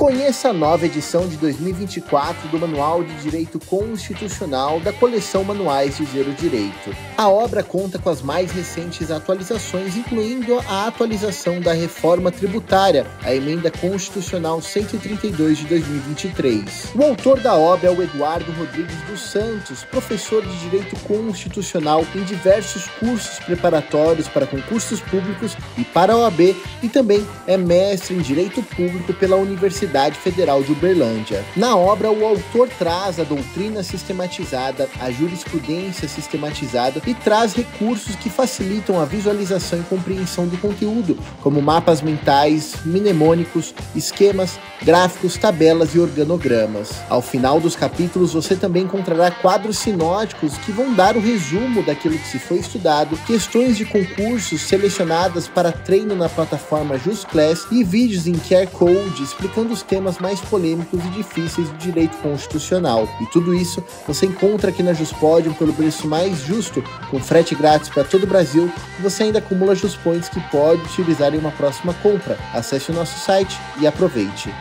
Conheça a nova edição de 2024 do Manual de Direito Constitucional da coleção Manuais de Zero Direito. A obra conta com as mais recentes atualizações, incluindo a atualização da reforma tributária, a emenda constitucional 132 de 2023. O autor da obra é o Eduardo Rodrigues dos Santos, professor de Direito Constitucional em diversos cursos preparatórios para concursos públicos e para a OAB, e também é mestre em Direito Público pela Universidade Universidade Federal de Uberlândia. Na obra, o autor traz a doutrina sistematizada, a jurisprudência sistematizada e traz recursos que facilitam a visualização e compreensão do conteúdo, como mapas mentais, mnemônicos, esquemas, gráficos, tabelas e organogramas. Ao final dos capítulos, você também encontrará quadros sinóticos que vão dar o resumo daquilo que se foi estudado, questões de concursos selecionadas para treino na plataforma JustClass e vídeos em QR Code explicando os temas mais polêmicos e difíceis do direito constitucional. E tudo isso você encontra aqui na Juspodium pelo preço mais justo, com frete grátis para todo o Brasil e você ainda acumula Juspoints que pode utilizar em uma próxima compra. Acesse o nosso site e aproveite.